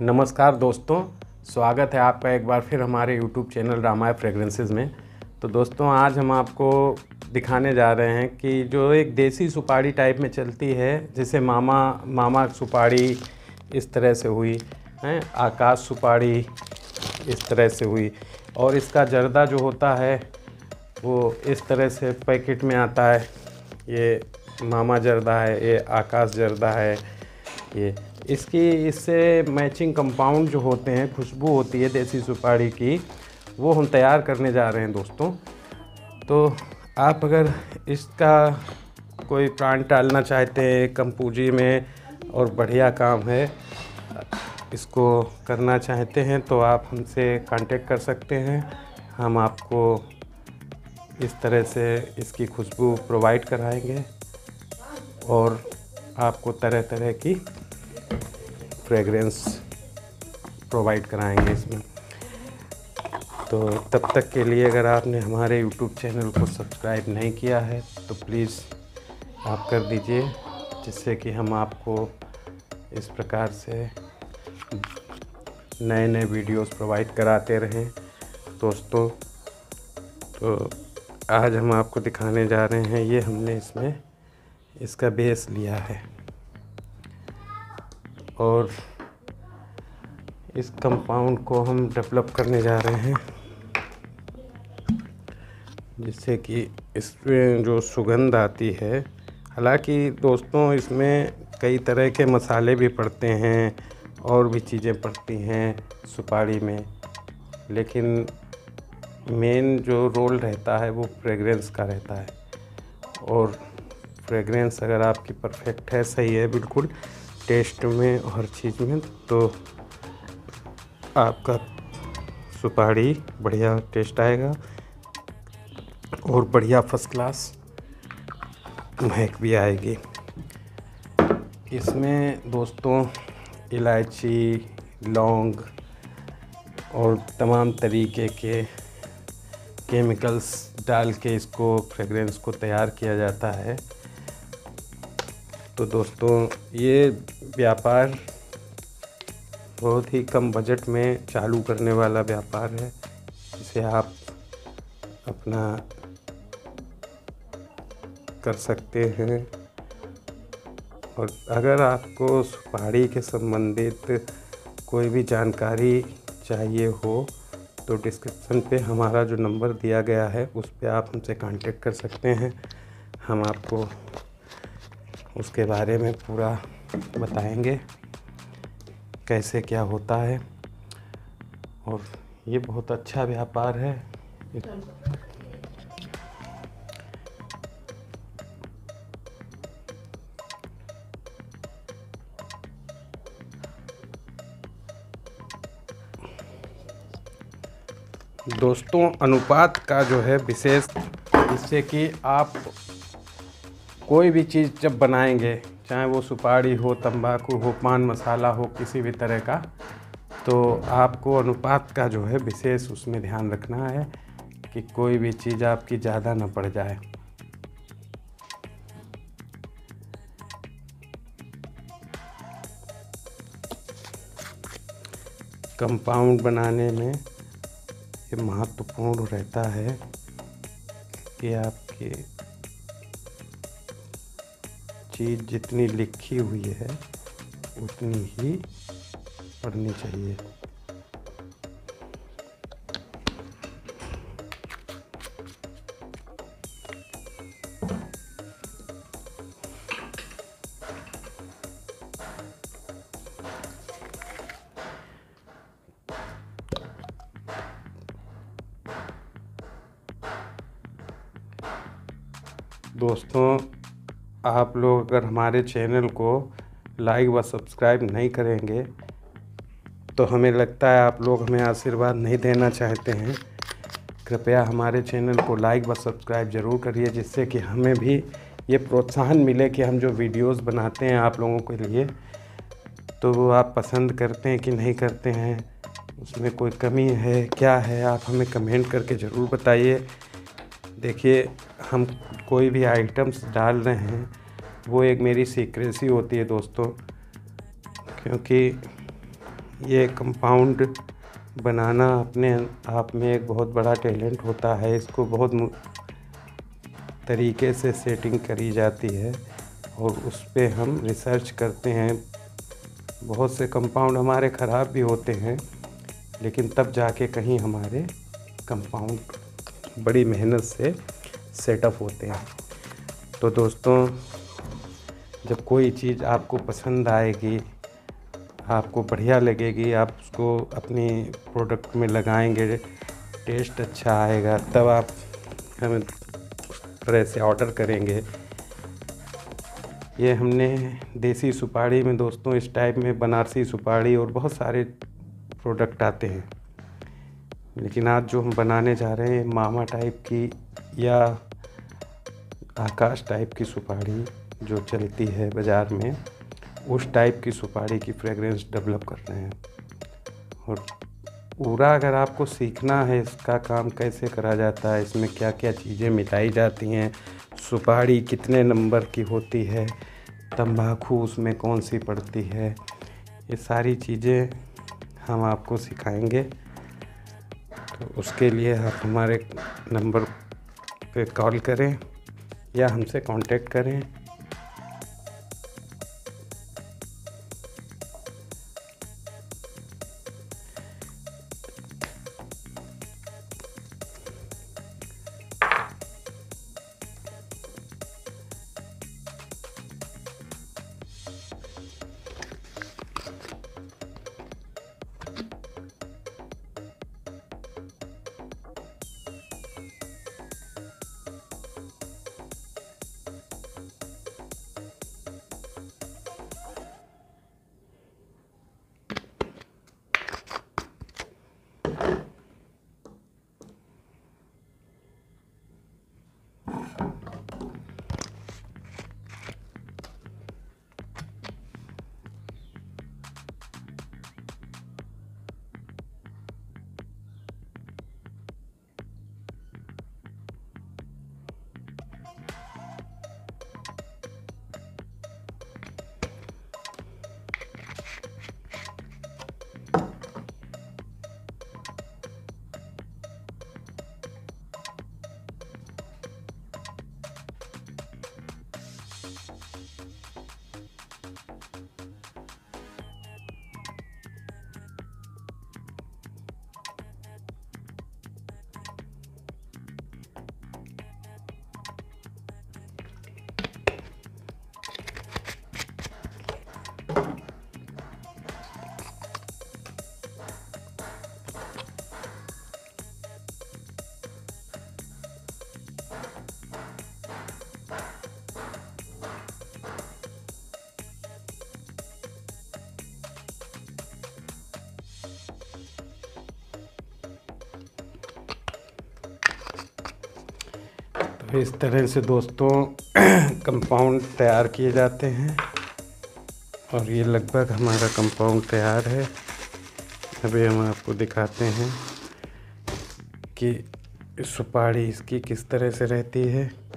नमस्कार दोस्तों, स्वागत है आपका एक बार फिर हमारे यूट्यूब चैनल रामाय फ्रेगरेंसेस में। तो दोस्तों, आज हम आपको दिखाने जा रहे हैं कि जो एक देसी सुपारी टाइप में चलती है, जैसे मामा मामा सुपारी इस तरह से हुई, हैं, आकाश सुपारी इस तरह से हुई, और इसका जर्दा जो होता है, वो इस तरह से पैकेट में आता है। ये मामा जर्दा है, ये आकाश जर्दा है, ये इसकी इससे मैचिंग कंपाउंड जो होते हैं, खुशबू होती है देसी सुपारी की, वो हम तैयार करने जा रहे हैं दोस्तों। तो आप अगर इसका कोई प्लांट डालना चाहते हैं कम पूंजी में, और बढ़िया काम है, इसको करना चाहते हैं तो आप हमसे कांटेक्ट कर सकते हैं। हम आपको इस तरह से इसकी खुशबू प्रोवाइड कराएँगे, और आपको तरह तरह की फ्रेगरेंस प्रोवाइड कराएँगे इसमें। तो तब तक के लिए अगर आपने हमारे यूट्यूब चैनल को सब्सक्राइब नहीं किया है तो प्लीज़ आप कर दीजिए, जिससे कि हम आपको इस प्रकार से नए नए वीडियोस प्रोवाइड कराते रहें। दोस्तों तो आज हम आपको दिखाने जा रहे हैं, ये हमने इसमें, इसका बेस लिया है। और इस कंपाउंड को हम डेवलप करने जा रहे हैं, जिससे कि इसमें जो सुगंध आती है, हालाँकि दोस्तों इसमें कई तरह के मसाले भी पड़ते हैं और भी चीज़ें पड़ती हैं सुपारी में, लेकिन मेन जो रोल रहता है वो फ्रेगरेंस का रहता है। और फ्रेगरेंस अगर आपकी परफेक्ट है, सही है, बिल्कुल टेस्ट में हर चीज़ में तो आपका सुपारी बढ़िया टेस्ट आएगा और बढ़िया फ़र्स्ट क्लास महक भी आएगी। इसमें दोस्तों इलायची, लौंग और तमाम तरीके के केमिकल्स डाल के इसको फ्रेगरेंस को तैयार किया जाता है। तो दोस्तों ये व्यापार बहुत ही कम बजट में चालू करने वाला व्यापार है। इसे आप अपना कर सकते हैं। और अगर आपको सुपारी के संबंधित कोई भी जानकारी चाहिए हो तो डिस्क्रिप्शन पे हमारा जो नंबर दिया गया है, उस पर आप हमसे कांटेक्ट कर सकते हैं। हम आपको उसके बारे में पूरा बताएँगे कैसे क्या होता है। और ये बहुत अच्छा व्यापार है। दोस्तों, अनुपात का जो है विशेष, इससे कि आप कोई भी चीज़ जब बनाएँगे चाहे वो सुपारी हो, तंबाकू हो, पान मसाला हो, किसी भी तरह का तो आपको अनुपात का जो है विशेष उसमें ध्यान रखना है कि कोई भी चीज़ आपकी ज़्यादा ना पड़ जाए। कंपाउंड बनाने में ये महत्वपूर्ण रहता है कि आपके चीज़ जितनी लिखी हुई है उतनी ही पढ़नी चाहिए। दोस्तों आप लोग अगर हमारे चैनल को लाइक व सब्सक्राइब नहीं करेंगे तो हमें लगता है आप लोग हमें आशीर्वाद नहीं देना चाहते हैं। कृपया हमारे चैनल को लाइक व सब्सक्राइब ज़रूर करिए, जिससे कि हमें भी ये प्रोत्साहन मिले कि हम जो वीडियोस बनाते हैं आप लोगों के लिए तो वो आप पसंद करते हैं कि नहीं करते हैं, उसमें कोई कमी है, क्या है, आप हमें कमेंट करके ज़रूर बताइए। देखिए हम कोई भी आइटम्स डाल रहे हैं, वो एक मेरी सीक्रेसी होती है दोस्तों, क्योंकि ये कंपाउंड बनाना अपने आप में एक बहुत बड़ा टैलेंट होता है, इसको बहुत तरीके से सेटिंग करी जाती है और उस पर हम रिसर्च करते हैं। बहुत से कंपाउंड हमारे ख़राब भी होते हैं, लेकिन तब जाके कहीं हमारे कंपाउंड बड़ी मेहनत से सेटअप होते हैं। तो दोस्तों, जब कोई चीज़ आपको पसंद आएगी, आपको बढ़िया लगेगी, आप उसको अपनी प्रोडक्ट में लगाएँगे टेस्ट अच्छा आएगा, तब आप हमें तरह से ऑर्डर करेंगे। ये हमने देसी सुपारी में दोस्तों, इस टाइप में बनारसी सुपारी और बहुत सारे प्रोडक्ट आते हैं। लेकिन आज जो हम बनाने जा रहे हैं, मामा टाइप की या आकाश टाइप की सुपारी जो चलती है बाज़ार में, उस टाइप की सुपारी की फ्रेगरेंस डेवलप कर रहे हैं। और पूरा अगर आपको सीखना है इसका काम कैसे करा जाता है, इसमें क्या क्या चीज़ें मिलाई जाती हैं, सुपारी कितने नंबर की होती है, तंबाकू उसमें कौन सी पड़ती है, ये सारी चीज़ें हम आपको सिखाएँगे। तो उसके लिए आप हमारे नंबर पे कॉल करें। या हमसे कांटेक्ट करें। इस तरह से दोस्तों कंपाउंड तैयार किए जाते हैं। और ये लगभग हमारा कंपाउंड तैयार है। अभी हम आपको दिखाते हैं कि सुपारी इसकी किस तरह से रहती है।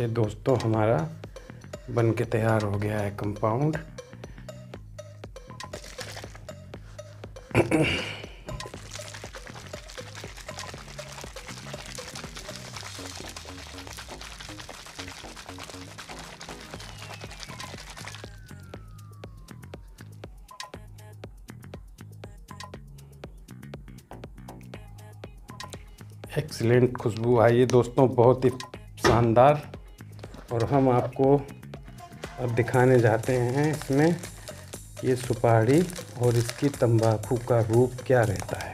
ये दोस्तों हमारा बन के तैयार हो गया है कंपाउंड एक्सीलेंट खुशबू। आई है दोस्तों बहुत ही शानदार और हम आपको अब दिखाने जाते हैं इसमें ये सुपारी और इसकी तंबाकू का रूप क्या रहता है।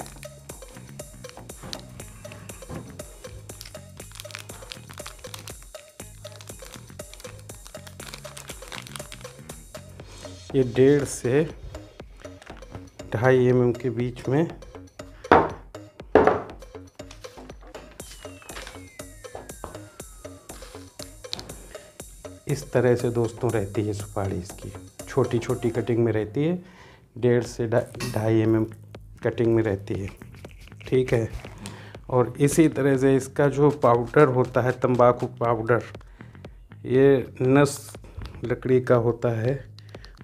ये डेढ़ से ढाई एम के बीच में इस तरह से दोस्तों रहती है सुपारी इसकी। छोटी छोटी कटिंग में रहती है, डेढ़ से ढाई एम एम कटिंग में रहती है। ठीक है? और इसी तरह से इसका जो पाउडर होता है, तंबाकू पाउडर ये नस लकड़ी का होता है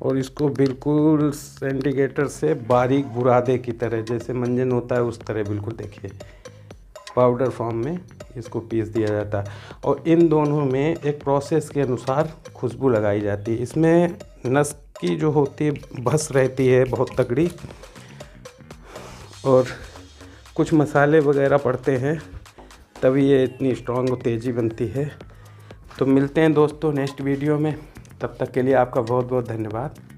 और इसको बिल्कुल सेंडिकेटर से बारीक बुरादे की तरह, जैसे मंजन होता है उस तरह बिल्कुल देखिए। पाउडर फॉर्म में इसको पीस दिया जाता है। और इन दोनों में एक प्रोसेस के अनुसार खुशबू लगाई जाती है। इसमें नस की जो होती है भस रहती है, बहुत तगड़ी। और कुछ मसाले वगैरह पड़ते हैं, तभी ये इतनी स्ट्रॉन्ग और तेज़ी बनती है। तो मिलते हैं दोस्तों नेक्स्ट वीडियो में। तब तक के लिए आपका बहुत बहुत धन्यवाद।